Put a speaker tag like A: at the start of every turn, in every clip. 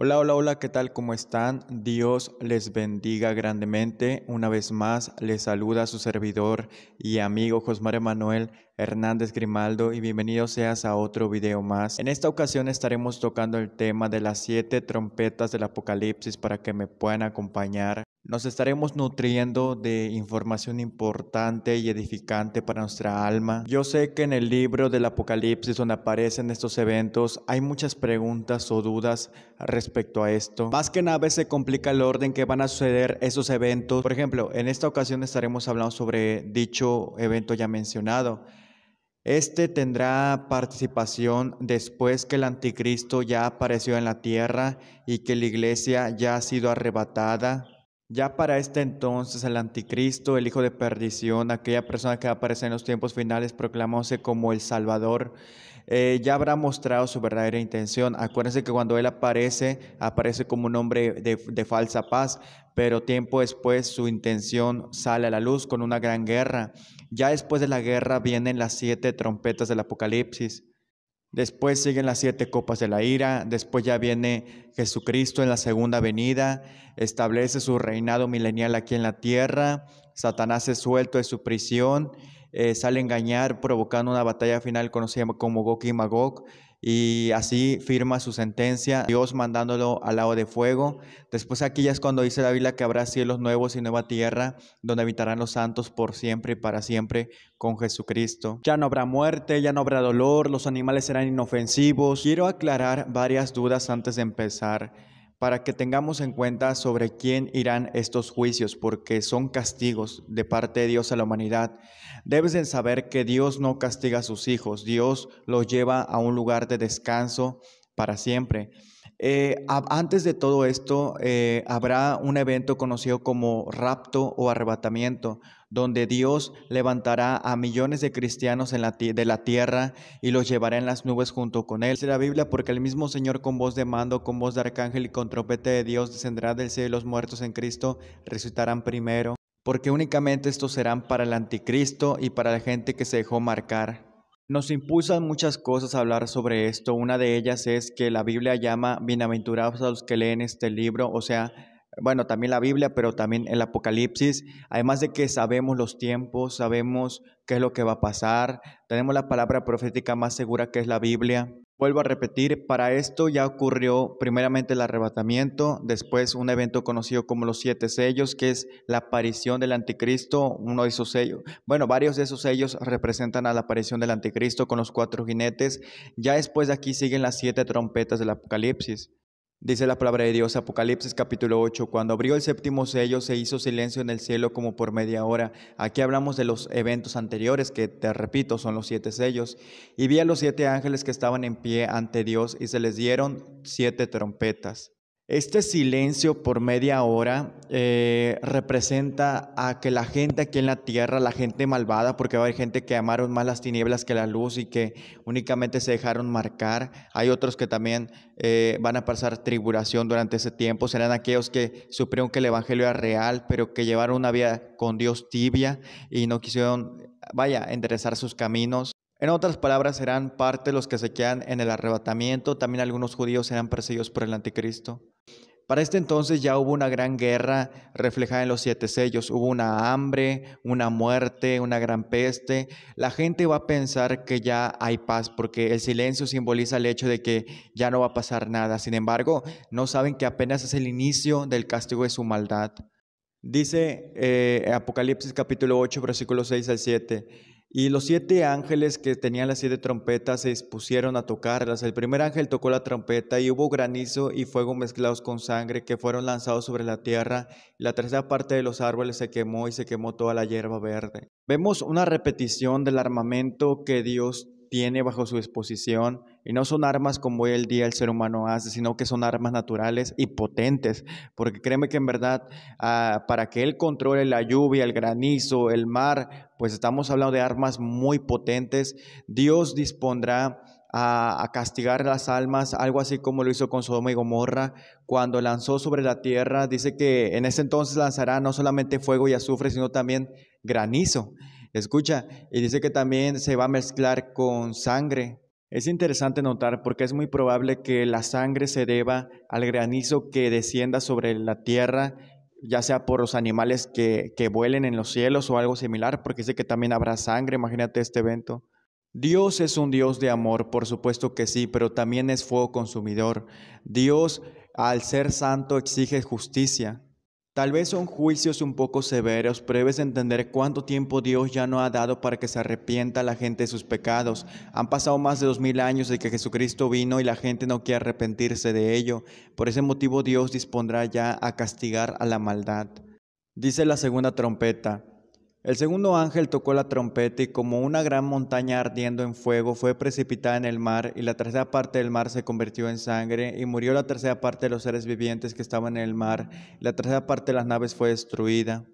A: Hola, hola, hola, ¿qué tal? ¿Cómo están? Dios les bendiga grandemente. Una vez más les saluda su servidor y amigo Josmar Emanuel Hernández Grimaldo y bienvenido seas a otro video más. En esta ocasión estaremos tocando el tema de las siete trompetas del Apocalipsis para que me puedan acompañar nos estaremos nutriendo de información importante y edificante para nuestra alma. Yo sé que en el libro del Apocalipsis donde aparecen estos eventos hay muchas preguntas o dudas respecto a esto. Más que nada se complica el orden que van a suceder esos eventos. Por ejemplo, en esta ocasión estaremos hablando sobre dicho evento ya mencionado. Este tendrá participación después que el anticristo ya apareció en la tierra y que la iglesia ya ha sido arrebatada. Ya para este entonces el anticristo, el hijo de perdición, aquella persona que va a aparecer en los tiempos finales, proclamándose como el Salvador, eh, ya habrá mostrado su verdadera intención. Acuérdense que cuando él aparece, aparece como un hombre de, de falsa paz, pero tiempo después su intención sale a la luz con una gran guerra. Ya después de la guerra vienen las siete trompetas del Apocalipsis. Después siguen las siete copas de la ira, después ya viene Jesucristo en la segunda venida, establece su reinado milenial aquí en la tierra, Satanás es suelto de su prisión, eh, sale a engañar provocando una batalla final conocida como Gog y Magog, y así firma su sentencia, Dios mandándolo al lado de fuego. Después aquí ya es cuando dice la Biblia que habrá cielos nuevos y nueva tierra, donde habitarán los santos por siempre y para siempre con Jesucristo. Ya no habrá muerte, ya no habrá dolor, los animales serán inofensivos. Quiero aclarar varias dudas antes de empezar para que tengamos en cuenta sobre quién irán estos juicios, porque son castigos de parte de Dios a la humanidad. Debes de saber que Dios no castiga a sus hijos, Dios los lleva a un lugar de descanso para siempre. Eh, antes de todo esto, eh, habrá un evento conocido como rapto o arrebatamiento, donde Dios levantará a millones de cristianos de la tierra y los llevará en las nubes junto con él. Dice la Biblia, porque el mismo Señor con voz de mando, con voz de arcángel y con trompeta de Dios descenderá del cielo y los muertos en Cristo resucitarán primero, porque únicamente estos serán para el anticristo y para la gente que se dejó marcar. Nos impulsan muchas cosas a hablar sobre esto. Una de ellas es que la Biblia llama bienaventurados a los que leen este libro, o sea, bueno, también la Biblia, pero también el Apocalipsis, además de que sabemos los tiempos, sabemos qué es lo que va a pasar, tenemos la palabra profética más segura que es la Biblia. Vuelvo a repetir, para esto ya ocurrió primeramente el arrebatamiento, después un evento conocido como los siete sellos, que es la aparición del anticristo, uno de esos sellos, bueno, varios de esos sellos representan a la aparición del anticristo con los cuatro jinetes, ya después de aquí siguen las siete trompetas del Apocalipsis. Dice la palabra de Dios, Apocalipsis capítulo 8, cuando abrió el séptimo sello se hizo silencio en el cielo como por media hora. Aquí hablamos de los eventos anteriores, que te repito, son los siete sellos. Y vi a los siete ángeles que estaban en pie ante Dios y se les dieron siete trompetas. Este silencio por media hora eh, representa a que la gente aquí en la tierra, la gente malvada, porque va a haber gente que amaron más las tinieblas que la luz y que únicamente se dejaron marcar. Hay otros que también eh, van a pasar tribulación durante ese tiempo. Serán aquellos que supieron que el Evangelio era real, pero que llevaron una vida con Dios tibia y no quisieron, vaya, enderezar sus caminos. En otras palabras, serán parte los que se quedan en el arrebatamiento. También algunos judíos serán perseguidos por el anticristo. Para este entonces ya hubo una gran guerra reflejada en los siete sellos. Hubo una hambre, una muerte, una gran peste. La gente va a pensar que ya hay paz porque el silencio simboliza el hecho de que ya no va a pasar nada. Sin embargo, no saben que apenas es el inicio del castigo de su maldad. Dice eh, Apocalipsis capítulo 8, versículos 6 al 7. Y los siete ángeles que tenían las siete trompetas se dispusieron a tocarlas. El primer ángel tocó la trompeta y hubo granizo y fuego mezclados con sangre que fueron lanzados sobre la tierra. La tercera parte de los árboles se quemó y se quemó toda la hierba verde. Vemos una repetición del armamento que Dios tiene bajo su disposición y no son armas como hoy el día el ser humano hace, sino que son armas naturales y potentes, porque créeme que en verdad ah, para que Él controle la lluvia, el granizo, el mar, pues estamos hablando de armas muy potentes, Dios dispondrá a, a, castigar las almas, algo así como lo hizo con Sodoma y Gomorra, cuando lanzó sobre la tierra, dice que en ese entonces lanzará no solamente fuego y azufre, sino también granizo. Escucha, y dice que también se va a mezclar con sangre. Es interesante notar porque es muy probable que la sangre se deba al granizo que descienda sobre la tierra, ya sea por los animales que, que vuelen en los cielos o algo similar, porque sé que también habrá sangre, imagínate este evento. Dios es un Dios de amor, por supuesto que sí, pero también es fuego consumidor. Dios, al ser santo, exige justicia. Tal vez son juicios un poco severos, pero debes entender cuánto tiempo Dios ya no ha dado para que se arrepienta la gente de sus pecados. Han pasado más de dos mil años de que Jesucristo vino y la gente no quiere arrepentirse de ello. Por ese motivo Dios dispondrá ya a castigar a la maldad. Dice la segunda trompeta. El segundo ángel tocó la trompeta y como una gran montaña ardiendo en fuego fue precipitada en el mar y la tercera parte del mar se convirtió en sangre y murió la tercera parte de los seres vivientes que estaban en el mar la tercera parte de las naves fue destruida.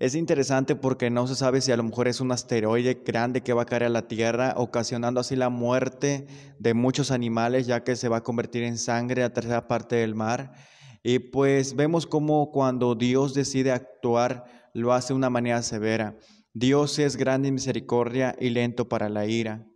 A: Es interesante porque no se sabe si a lo mejor es un asteroide grande que va a caer a la Tierra, ocasionando así la muerte de muchos animales, ya que se va a convertir en sangre la tercera parte del mar. Y pues vemos como cuando Dios decide actuar, lo hace de una manera severa. Dios es grande en misericordia y lento para la ira.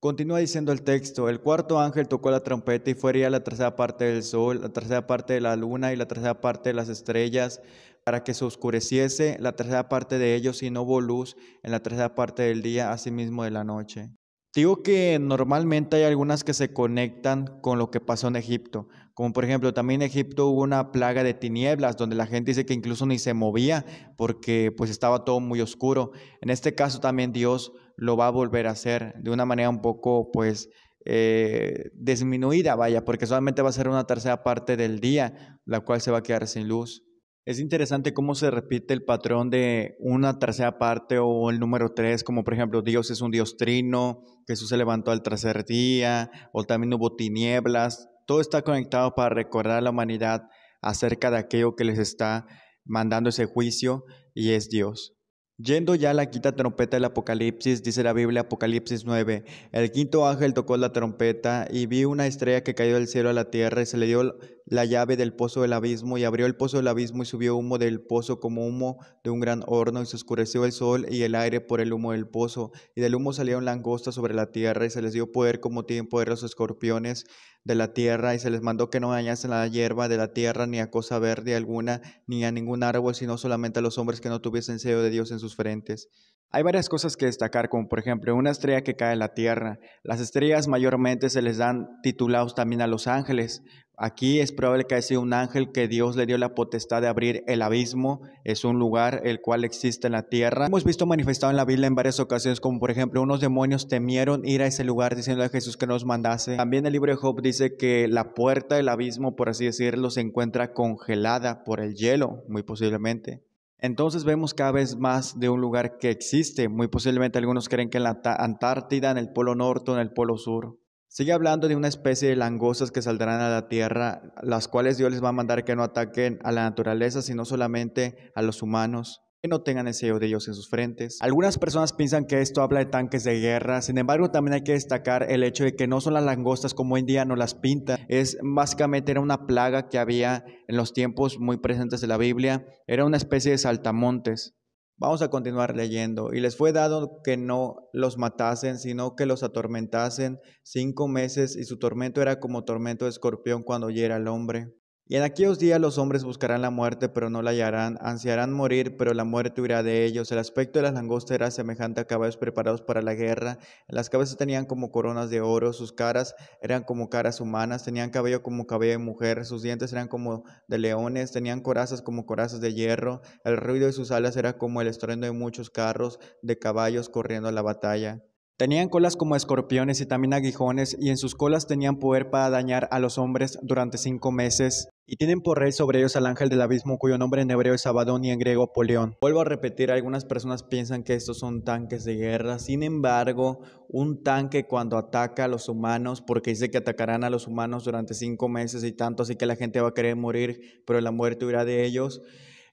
A: Continúa diciendo el texto, el cuarto ángel tocó la trompeta y fue la tercera parte del sol, la tercera parte de la luna y la tercera parte de las estrellas, para que se oscureciese la tercera parte de ellos y no hubo luz en la tercera parte del día, asimismo de la noche. Digo que normalmente hay algunas que se conectan con lo que pasó en Egipto, como por ejemplo también en Egipto hubo una plaga de tinieblas donde la gente dice que incluso ni se movía porque pues estaba todo muy oscuro. En este caso también Dios lo va a volver a hacer de una manera un poco pues eh, disminuida, vaya, porque solamente va a ser una tercera parte del día, la cual se va a quedar sin luz. Es interesante cómo se repite el patrón de una tercera parte o el número tres, como por ejemplo Dios es un Dios trino, Jesús se levantó al tercer día, o también hubo tinieblas. Todo está conectado para recordar a la humanidad acerca de aquello que les está mandando ese juicio y es Dios. Yendo ya a la quinta trompeta del Apocalipsis, dice la Biblia Apocalipsis 9, el quinto ángel tocó la trompeta y vi una estrella que cayó del cielo a la tierra y se le dio la llave del pozo del abismo y abrió el pozo del abismo y subió humo del pozo como humo de un gran horno y se oscureció el sol y el aire por el humo del pozo y del humo salieron langostas sobre la tierra y se les dio poder como tienen poder los escorpiones de la tierra y se les mandó que no dañasen la hierba de la tierra ni a cosa verde alguna ni a ningún árbol sino solamente a los hombres que no tuviesen sello de Dios en sus frentes. Hay varias cosas que destacar, como por ejemplo una estrella que cae en la tierra. Las estrellas mayormente se les dan titulados también a los ángeles. Aquí es probable que haya sido un ángel que Dios le dio la potestad de abrir el abismo. Es un lugar el cual existe en la tierra. Hemos visto manifestado en la Biblia en varias ocasiones, como por ejemplo unos demonios temieron ir a ese lugar diciendo a Jesús que nos mandase. También el libro de Job dice que la puerta del abismo, por así decirlo, se encuentra congelada por el hielo, muy posiblemente. Entonces vemos cada vez más de un lugar que existe. Muy posiblemente algunos creen que en la Antártida, en el Polo Norte en el Polo Sur. Sigue hablando de una especie de langostas que saldrán a la tierra, las cuales Dios les va a mandar que no ataquen a la naturaleza, sino solamente a los humanos que no tengan el sello de Dios en sus frentes. Algunas personas piensan que esto habla de tanques de guerra, sin embargo también hay que destacar el hecho de que no son las langostas como hoy en día no las pintan, es básicamente era una plaga que había en los tiempos muy presentes de la Biblia, era una especie de saltamontes. Vamos a continuar leyendo. Y les fue dado que no los matasen, sino que los atormentasen cinco meses, y su tormento era como tormento de escorpión cuando hiera al hombre. Y en aquellos días los hombres buscarán la muerte, pero no la hallarán, ansiarán morir, pero la muerte huirá de ellos. El aspecto de las langostas era semejante a caballos preparados para la guerra. Las cabezas tenían como coronas de oro, sus caras eran como caras humanas, tenían cabello como cabello de mujer, sus dientes eran como de leones, tenían corazas como corazas de hierro. El ruido de sus alas era como el estruendo de muchos carros de caballos corriendo a la batalla. Tenían colas como escorpiones y también aguijones, y en sus colas tenían poder para dañar a los hombres durante cinco meses. Y tienen por rey sobre ellos al ángel del abismo, cuyo nombre en hebreo es Abadón y en griego Polión. Vuelvo a repetir, algunas personas piensan que estos son tanques de guerra. Sin embargo, un tanque cuando ataca a los humanos, porque dice que atacarán a los humanos durante cinco meses y tanto, así que la gente va a querer morir, pero la muerte huirá de ellos.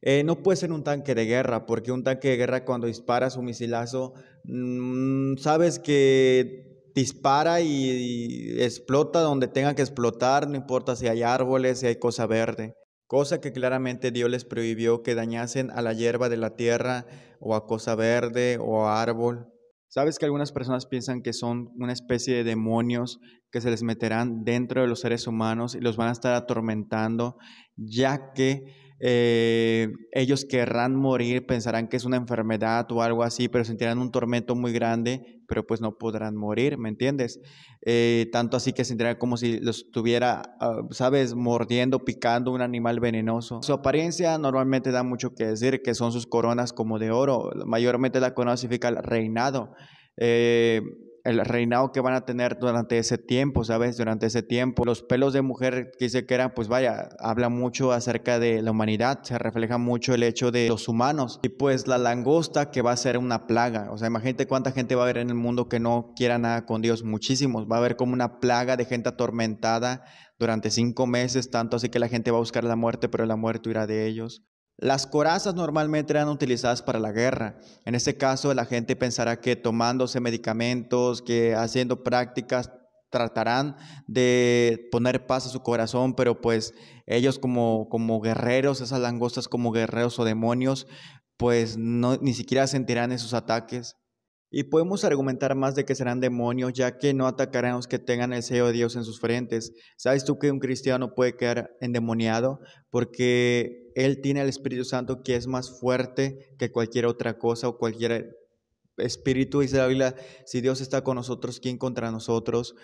A: Eh, no puede ser un tanque de guerra, porque un tanque de guerra cuando dispara su misilazo, mm, sabes que dispara y, explota donde tenga que explotar, no importa si hay árboles, si hay cosa verde. Cosa que claramente Dios les prohibió que dañasen a la hierba de la tierra o a cosa verde o a árbol. Sabes que algunas personas piensan que son una especie de demonios que se les meterán dentro de los seres humanos y los van a estar atormentando, ya que eh, ellos querrán morir, pensarán que es una enfermedad o algo así, pero sentirán un tormento muy grande, pero pues no podrán morir, ¿me entiendes? Eh, tanto así que sentirán como si los estuviera, ah, sabes, mordiendo, picando un animal venenoso. Su apariencia normalmente da mucho que decir, que son sus coronas como de oro, mayormente la corona significa el reinado. Eh, el reinado que van a tener durante ese tiempo, ¿sabes? Durante ese tiempo. Los pelos de mujer que dice que eran, pues vaya, habla mucho acerca de la humanidad, se refleja mucho el hecho de los humanos. Y pues la langosta que va a ser una plaga. O sea, imagínate cuánta gente va a haber en el mundo que no quiera nada con Dios. Muchísimos. Va a haber como una plaga de gente atormentada durante cinco meses, tanto así que la gente va a buscar la muerte, pero la muerte irá de ellos. Las corazas normalmente eran utilizadas para la guerra. En este caso, la gente pensará que tomándose medicamentos, que haciendo prácticas, tratarán de poner paz a su corazón, pero pues ellos como, como guerreros, esas langostas como guerreros o demonios, pues no, ni siquiera sentirán esos ataques. Y podemos argumentar más de que serán demonios, ya que no atacarán a los que tengan el sello de Dios en sus frentes. ¿Sabes tú que un cristiano puede quedar endemoniado? Porque él tiene el Espíritu Santo que es más fuerte que cualquier otra cosa o cualquier espíritu. Dice la Biblia, si Dios está con nosotros, ¿quién contra nosotros?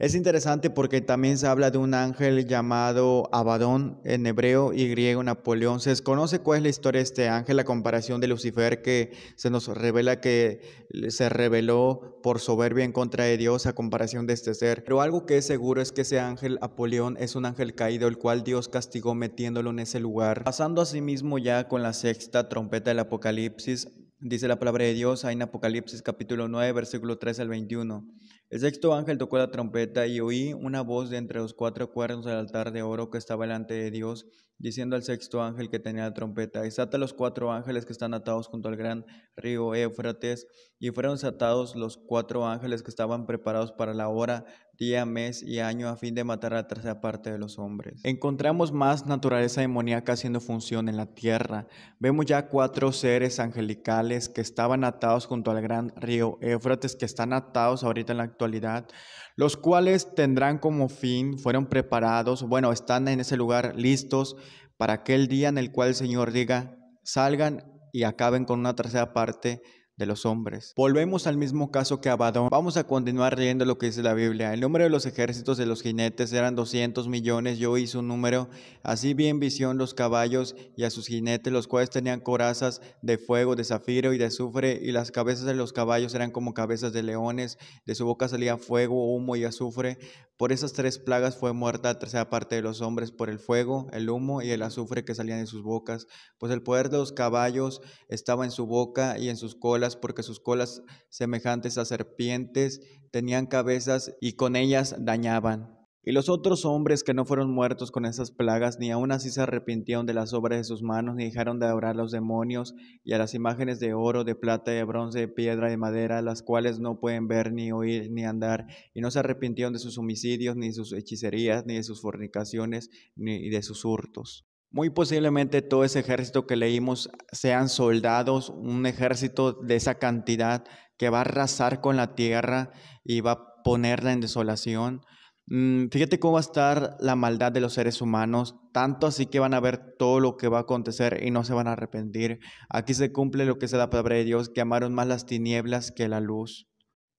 A: Es interesante porque también se habla de un ángel llamado Abadón en hebreo y griego Napoleón. Se desconoce cuál es la historia de este ángel, la comparación de Lucifer que se nos revela que se reveló por soberbia en contra de Dios a comparación de este ser. Pero algo que es seguro es que ese ángel Apolión es un ángel caído, el cual Dios castigó metiéndolo en ese lugar. Pasando asimismo ya con la sexta trompeta del Apocalipsis, dice la palabra de Dios ahí en Apocalipsis capítulo 9, versículo 3 al 21. El sexto ángel tocó la trompeta y oí una voz de entre los cuatro cuernos del altar de oro que estaba delante de Dios, diciendo al sexto ángel que tenía la trompeta, desata los cuatro ángeles que están atados junto al gran río Éufrates, y fueron desatados los cuatro ángeles que estaban preparados para la hora, día, mes y año a fin de matar a la tercera parte de los hombres. Encontramos más naturaleza demoníaca haciendo función en la tierra. Vemos ya cuatro seres angelicales que estaban atados junto al gran río Éufrates, que están atados ahorita en la actualidad, los cuales tendrán como fin, fueron preparados, bueno, están en ese lugar listos para aquel día en el cual el Señor diga, salgan y acaben con una tercera parte de los hombres. Volvemos al mismo caso que Abadón. Vamos a continuar leyendo lo que dice la Biblia. El número de los ejércitos de los jinetes eran 200 millones. Yo hice un número. Así vi en visión los caballos y a sus jinetes, los cuales tenían corazas de fuego, de zafiro y de azufre, y las cabezas de los caballos eran como cabezas de leones. De su boca salía fuego, humo y azufre. Por esas tres plagas fue muerta la tercera parte de los hombres, por el fuego, el humo y el azufre que salían de sus bocas. Pues el poder de los caballos estaba en su boca y en sus colas, porque sus colas semejantes a serpientes tenían cabezas y con ellas dañaban. Y los otros hombres que no fueron muertos con esas plagas, ni aun así se arrepintieron de las obras de sus manos, ni dejaron de adorar a los demonios y a las imágenes de oro, de plata, de bronce, de piedra, de madera, las cuales no pueden ver, ni oír, ni andar, y no se arrepintieron de sus homicidios, ni de sus hechicerías, ni de sus fornicaciones, ni de sus hurtos. Muy posiblemente todo ese ejército que leímos sean soldados, un ejército de esa cantidad que va a arrasar con la tierra y va a ponerla en desolación. Mm, fíjate cómo va a estar la maldad de los seres humanos, tanto así que van a ver todo lo que va a acontecer y no se van a arrepentir. Aquí se cumple lo que es la palabra de Dios, que amaron más las tinieblas que la luz.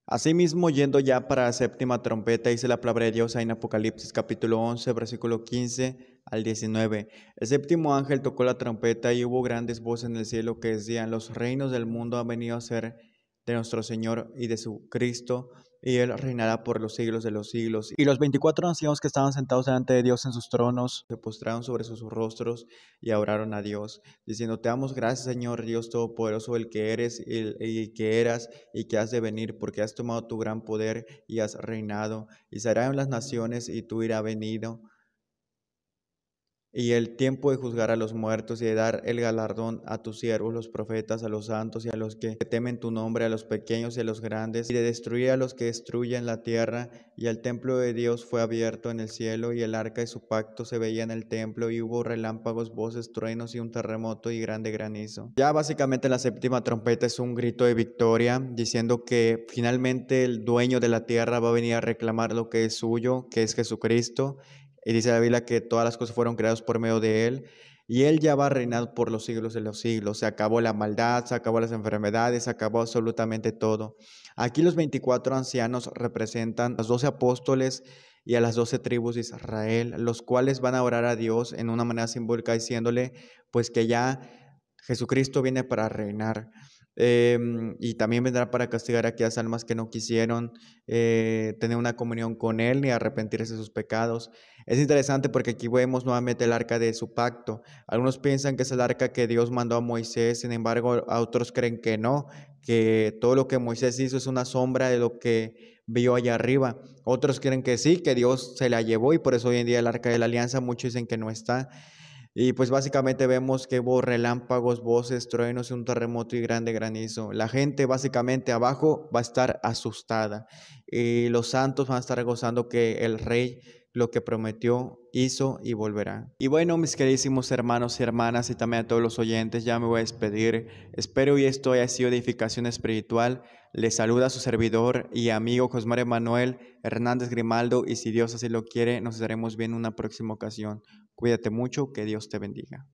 A: Asimismo, yendo ya para la séptima trompeta, dice la palabra de Dios en Apocalipsis capítulo 11, versículo 15 al 19. El séptimo ángel tocó la trompeta y hubo grandes voces en el cielo que decían, los reinos del mundo han venido a ser de nuestro Señor y de su Cristo, y Él reinará por los siglos de los siglos. Y los veinticuatro ancianos que estaban sentados delante de Dios en sus tronos se postraron sobre sus rostros y oraron a Dios, diciendo, Te damos gracias, Señor Dios Todopoderoso, el que eres y, que eras y que has de venir, porque has tomado tu gran poder y has reinado, y serán las naciones y tú irás venido y el tiempo de juzgar a los muertos y de dar el galardón a tus siervos, los profetas, a los santos y a los que temen tu nombre, a los pequeños y a los grandes, y de destruir a los que destruyen la tierra. Y el templo de Dios fue abierto en el cielo, y el arca de su pacto se veía en el templo, y hubo relámpagos, voces, truenos y un terremoto y grande granizo. Ya básicamente la séptima trompeta es un grito de victoria, diciendo que finalmente el dueño de la tierra va a venir a reclamar lo que es suyo, que es Jesucristo y dice la Biblia que todas las cosas fueron creadas por medio de Él. Y Él ya va a reinar por los siglos de los siglos. Se acabó la maldad, se acabó las enfermedades, se acabó absolutamente todo. Aquí los 24 ancianos representan a los 12 apóstoles y a las 12 tribus de Israel, los cuales van a orar a Dios en una manera simbólica diciéndole pues que ya Jesucristo viene para reinar. Em, y también vendrá para castigar a aquellas almas que no quisieron eh, tener una comunión con Él ni arrepentirse de sus pecados. Es interesante porque aquí vemos nuevamente el arca de su pacto. Algunos piensan que es el arca que Dios mandó a Moisés, sin embargo, otros creen que no, que todo lo que Moisés hizo es una sombra de lo que vio allá arriba. Otros creen que sí, que Dios se la llevó y por eso hoy en día el arca de la alianza, muchos dicen que no está. Y pues básicamente vemos que hubo relámpagos, voces, truenos y un terremoto y grande granizo. La gente básicamente abajo va a estar asustada y los santos van a estar gozando que el rey lo que prometió hizo y volverá. Y bueno, mis queridísimos hermanos y hermanas y también a todos los oyentes, ya me voy a despedir. Espero y esto haya sido edificación espiritual. Les saluda su servidor y amigo José María Manuel Hernández Grimaldo y si Dios así lo quiere, nos estaremos viendo en una próxima ocasión. Cuídate mucho, que Dios te bendiga.